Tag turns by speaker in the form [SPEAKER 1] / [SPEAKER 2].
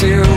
[SPEAKER 1] to